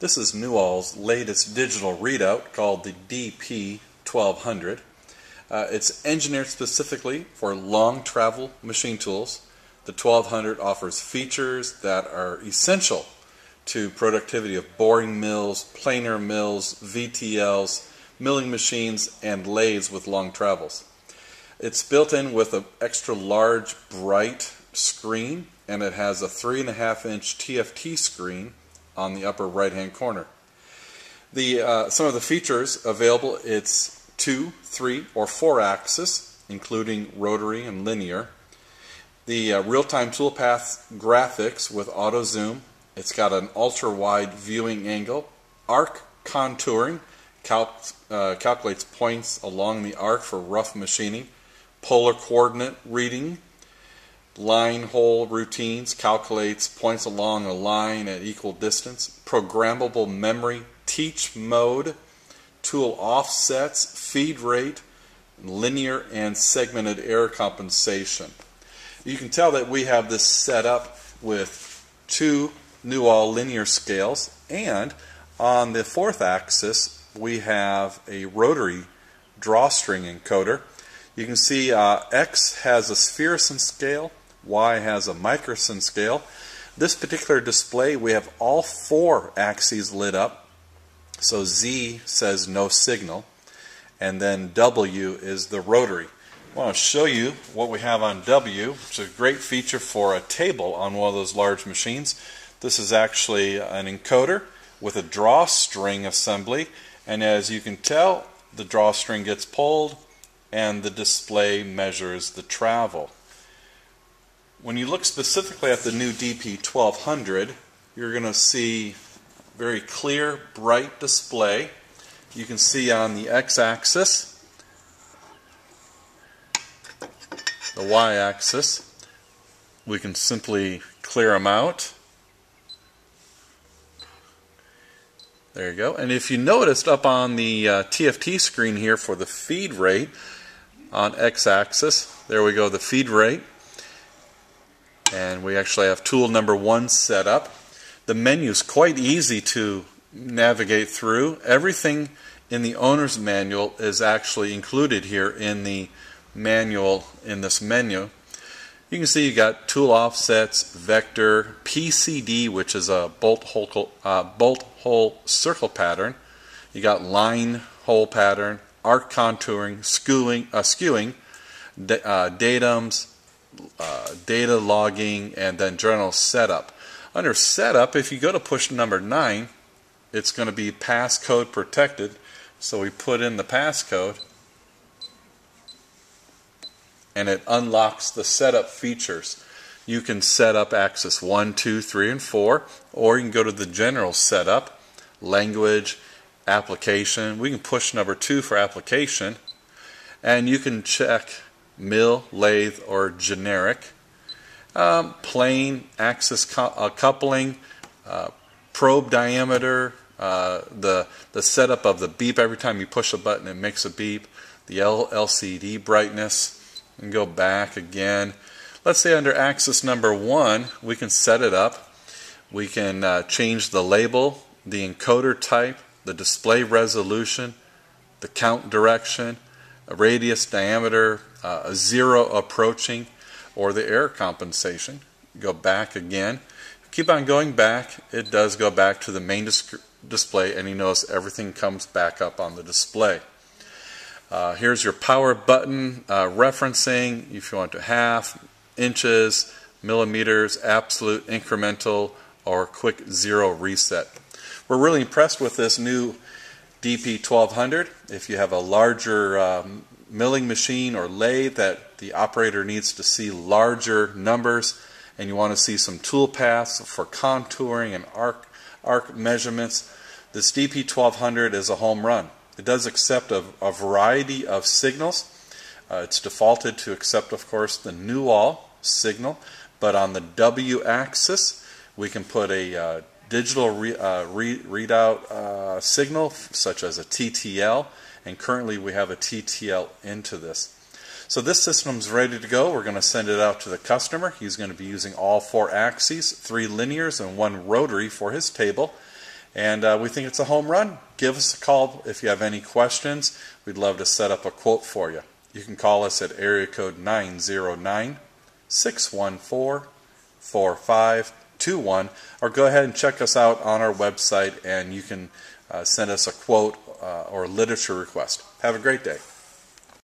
This is Newall's latest digital readout called the DP1200. Uh, it's engineered specifically for long travel machine tools. The 1200 offers features that are essential to productivity of boring mills, planer mills, VTLs, milling machines, and lathes with long travels. It's built in with an extra large bright screen and it has a 3.5 inch TFT screen on the upper right hand corner. The, uh, some of the features available it's 2, 3, or 4 axis, including rotary and linear. The uh, real time toolpath graphics with auto zoom. It's got an ultra wide viewing angle, arc contouring, uh, calculates points along the arc for rough machining, polar coordinate reading, line hole routines calculates points along a line at equal distance, programmable memory, teach mode, tool offsets, feed rate, linear and segmented error compensation. You can tell that we have this set up with two Newall linear scales and on the fourth axis we have a rotary drawstring encoder. You can see uh, X has a Spherosyn scale Y has a Microsyn scale. This particular display, we have all four axes lit up. So Z says no signal. And then W is the rotary. I want to show you what we have on W. It's a great feature for a table on one of those large machines. This is actually an encoder with a drawstring assembly. And as you can tell, the drawstring gets pulled and the display measures the travel. When you look specifically at the new DP1200, you're going to see very clear, bright display. You can see on the x-axis, the y-axis, we can simply clear them out. There you go. And if you noticed up on the uh, TFT screen here for the feed rate on x-axis, there we go, the feed rate and we actually have tool number one set up. The menu is quite easy to navigate through. Everything in the owner's manual is actually included here in the manual in this menu. You can see you got tool offsets, vector, PCD, which is a bolt hole, uh, bolt hole circle pattern. You got line hole pattern, arc contouring, skewing, uh, skewing uh, datums, uh, data logging, and then general setup. Under setup, if you go to push number 9, it's going to be passcode protected. So we put in the passcode and it unlocks the setup features. You can set up access 1, 2, 3, and 4, or you can go to the general setup, language, application. We can push number 2 for application, and you can check mill, lathe, or generic. Um, plain axis uh, coupling, uh, probe diameter, uh, the, the setup of the beep. Every time you push a button, it makes a beep. The L LCD brightness. And go back again. Let's say under axis number one, we can set it up. We can uh, change the label, the encoder type, the display resolution, the count direction, a radius, diameter, uh, a zero approaching, or the error compensation. Go back again. Keep on going back. It does go back to the main dis display, and you notice everything comes back up on the display. Uh, here's your power button uh, referencing if you want to half, inches, millimeters, absolute, incremental, or quick zero reset. We're really impressed with this new DP1200. If you have a larger um, milling machine or lathe that the operator needs to see larger numbers and you want to see some tool paths for contouring and arc, arc measurements, this DP1200 is a home run. It does accept a, a variety of signals. Uh, it's defaulted to accept, of course, the Newall signal, but on the W axis, we can put a uh, digital re, uh, re, readout uh, signal, such as a TTL, and currently we have a TTL into this. So this system's ready to go. We're going to send it out to the customer. He's going to be using all four axes, three linears and one rotary for his table. And uh, we think it's a home run. Give us a call if you have any questions. We'd love to set up a quote for you. You can call us at area code 909 614 4521 or go ahead and check us out on our website and you can uh, send us a quote uh, or literature request. Have a great day.